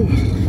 Whew.